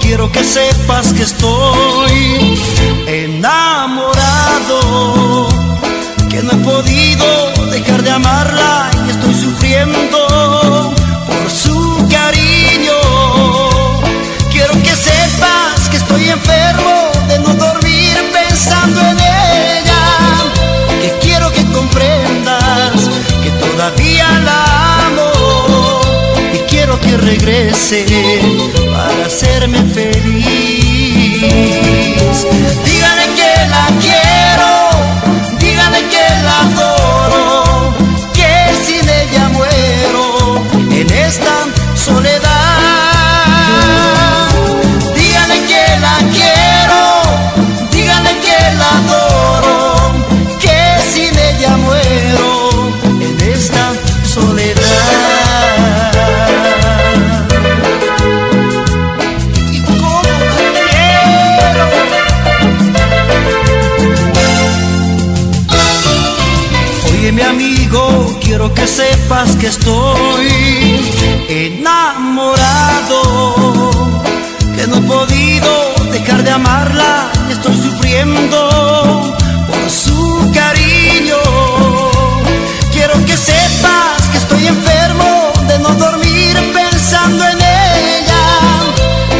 quiero que sepas que estoy enamorado, que no he podido dejar de amarla y estoy sufriendo por su cariño. Quiero que sepas que estoy enfermo de no dormir pensando en ella, que quiero que comprendas que todavía que regrese para hacerme feliz. Oye mi amigo, quiero que sepas que estoy enamorado, que no he podido dejar de amarla y estoy sufriendo por su cariño. Quiero que sepas que estoy enfermo de no dormir pensando en ella,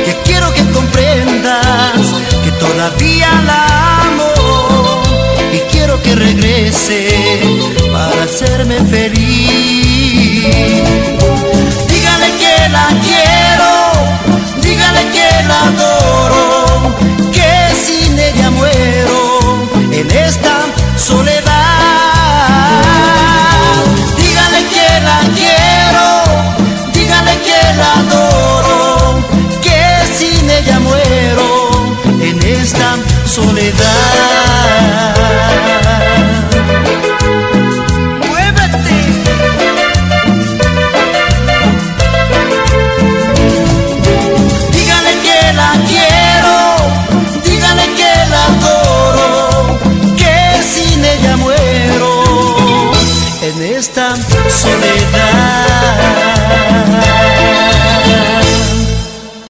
que quiero que comprendas que todavía la amo y quiero que regrese hacerme feliz. esta soledad.